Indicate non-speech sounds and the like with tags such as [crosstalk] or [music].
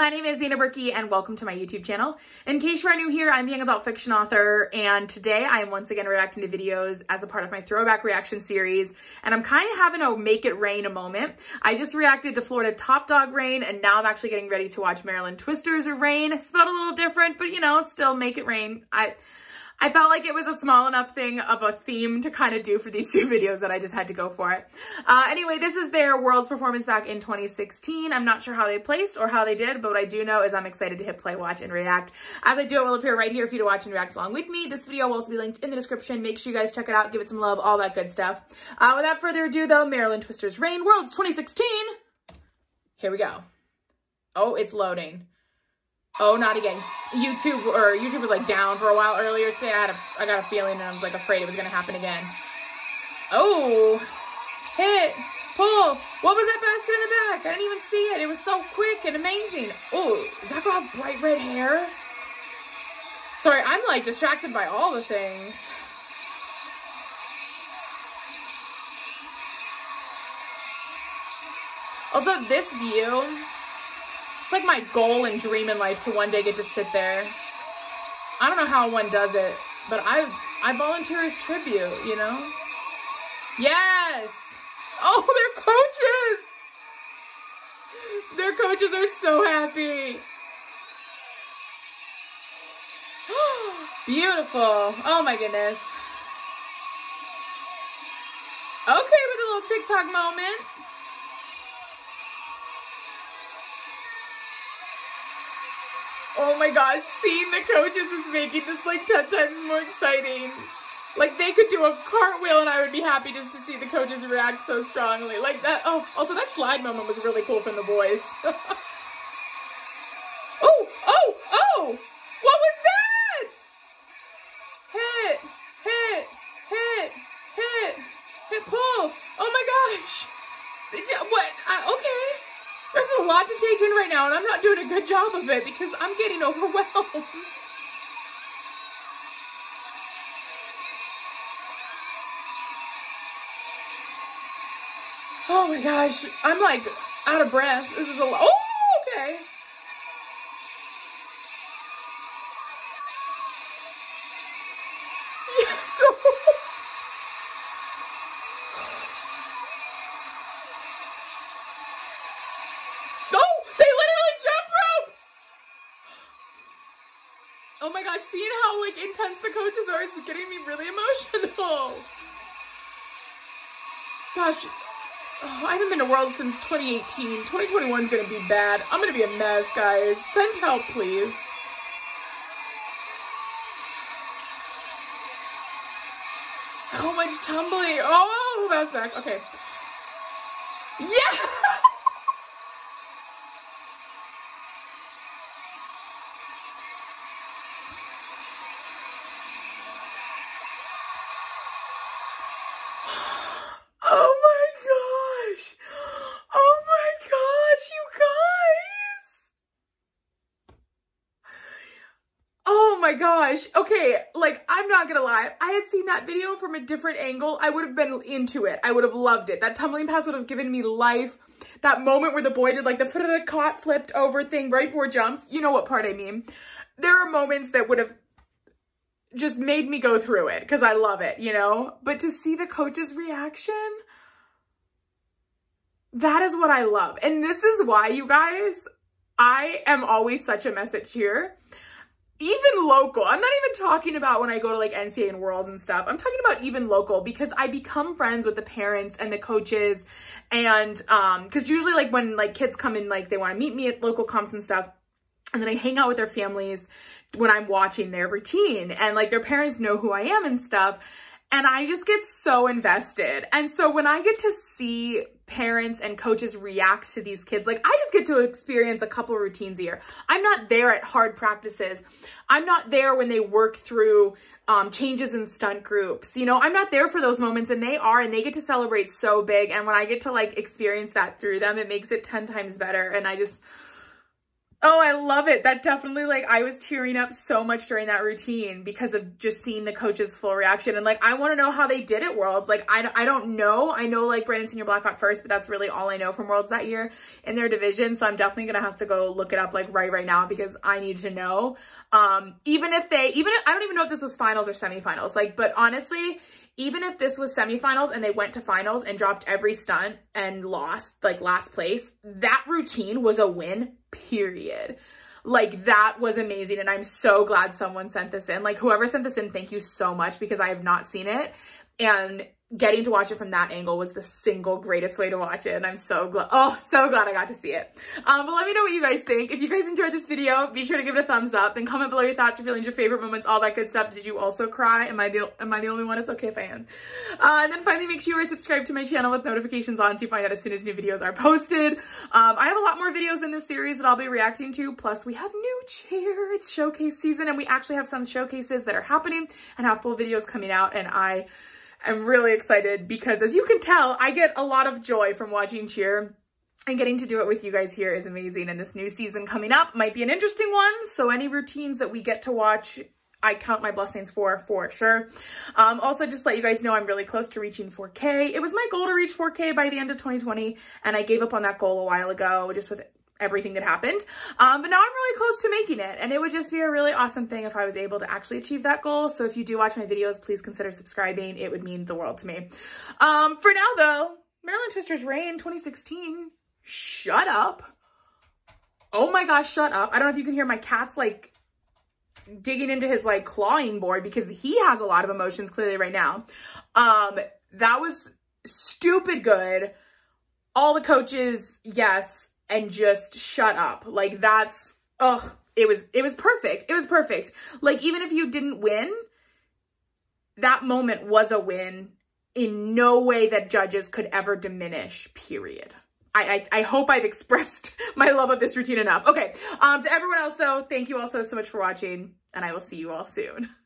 My name is Dana Burkey and welcome to my YouTube channel. In case you are new here, I'm the young adult fiction author and today I am once again reacting to videos as a part of my throwback reaction series and I'm kind of having a make it rain a moment. I just reacted to Florida Top Dog Rain and now I'm actually getting ready to watch Maryland Twisters or Reign. It's spelled a little different, but you know, still make it rain. I I felt like it was a small enough thing of a theme to kind of do for these two [laughs] videos that I just had to go for it. Uh, anyway, this is their World's performance back in 2016. I'm not sure how they placed or how they did, but what I do know is I'm excited to hit play, watch, and react. As I do, it will appear right here for you to watch and react along with me. This video will also be linked in the description. Make sure you guys check it out, give it some love, all that good stuff. Uh, without further ado, though, Maryland Twisters Reign Worlds 2016. Here we go. Oh, it's loading. Oh, not again. YouTube or YouTube was like down for a while earlier today. I had a, I got a feeling and I was like afraid it was gonna happen again. Oh, hit, pull. What was that basket in the back? I didn't even see it. It was so quick and amazing. Oh, does that girl have bright red hair? Sorry, I'm like distracted by all the things. Also, this view it's like my goal and dream in life to one day get to sit there. I don't know how one does it, but I I volunteer as tribute, you know? Yes! Oh, [laughs] their coaches! Their coaches are so happy. [gasps] Beautiful. Oh my goodness. Okay, with a little TikTok moment. Oh my gosh, seeing the coaches is making this like 10 times more exciting. Like they could do a cartwheel and I would be happy just to see the coaches react so strongly. Like that, oh, also that slide moment was really cool from the boys. [laughs] oh, oh, oh, what was that? Hit, hit, hit, hit, hit, pull. Oh my gosh. What, okay. There's a lot to take in right now, and I'm not doing a good job of it because I'm getting overwhelmed. Oh my gosh, I'm like out of breath. This is a lot. Oh, Oh my gosh, seeing how like intense the coaches are is getting me really emotional. Gosh, oh, I haven't been to Worlds since 2018. 2021 is gonna be bad. I'm gonna be a mess, guys. Send help, please. So much tumbling. Oh, bounce back. Okay. Yeah! [laughs] my gosh. Okay, like, I'm not gonna lie. I had seen that video from a different angle. I would have been into it. I would have loved it. That tumbling pass would have given me life. That moment where the boy did like the caught flipped over thing right before jumps. You know what part I mean. There are moments that would have just made me go through it because I love it, you know? But to see the coach's reaction, that is what I love. And this is why, you guys, I am always such a message here even local. I'm not even talking about when I go to like NCAA and Worlds and stuff. I'm talking about even local because I become friends with the parents and the coaches and um because usually like when like kids come in like they want to meet me at local comps and stuff and then I hang out with their families when I'm watching their routine and like their parents know who I am and stuff and I just get so invested. And so when I get to see parents and coaches react to these kids, like I just get to experience a couple routines a year. I'm not there at hard practices. I'm not there when they work through um, changes in stunt groups. You know, I'm not there for those moments and they are and they get to celebrate so big. And when I get to like experience that through them, it makes it 10 times better. And I just, Oh, I love it. That definitely, like, I was tearing up so much during that routine because of just seeing the coach's full reaction. And, like, I want to know how they did it Worlds. Like, I, I don't know. I know, like, Brandon Senior Black got first, but that's really all I know from Worlds that year in their division. So I'm definitely going to have to go look it up, like, right, right now because I need to know. Um, even if they, even if, I don't even know if this was finals or semifinals. Like, but honestly, even if this was semifinals and they went to finals and dropped every stunt and lost, like last place, that routine was a win, period. Like that was amazing. And I'm so glad someone sent this in. Like whoever sent this in, thank you so much because I have not seen it. And getting to watch it from that angle was the single greatest way to watch it. And I'm so glad, oh, so glad I got to see it. Um, but let me know what you guys think. If you guys enjoyed this video, be sure to give it a thumbs up and comment below your thoughts, your feelings, your favorite moments, all that good stuff. Did you also cry? Am I the, am I the only one? It's okay if I am. Uh, and then finally, make sure you are subscribed to my channel with notifications on so you find out as soon as new videos are posted. Um, I have a lot more videos in this series that I'll be reacting to. Plus we have new chair. It's showcase season and we actually have some showcases that are happening and have full videos coming out and I I'm really excited because as you can tell, I get a lot of joy from watching cheer and getting to do it with you guys here is amazing. And this new season coming up might be an interesting one. So any routines that we get to watch, I count my blessings for, for sure. Um, also, just let you guys know I'm really close to reaching 4K. It was my goal to reach 4K by the end of 2020, and I gave up on that goal a while ago just with everything that happened. Um, but now I'm really close to making it and it would just be a really awesome thing if I was able to actually achieve that goal. So if you do watch my videos, please consider subscribing. It would mean the world to me. Um, for now though, Maryland Twisters Reign 2016. Shut up. Oh my gosh, shut up. I don't know if you can hear my cat's like digging into his like clawing board because he has a lot of emotions clearly right now. Um, that was stupid good. All the coaches, yes, and just shut up. Like that's, ugh, it was, it was perfect. It was perfect. Like even if you didn't win, that moment was a win in no way that judges could ever diminish, period. I, I, I, hope I've [laughs] expressed my love of this routine enough. Okay, um, to everyone else though, thank you all so, so much for watching and I will see you all soon. [laughs]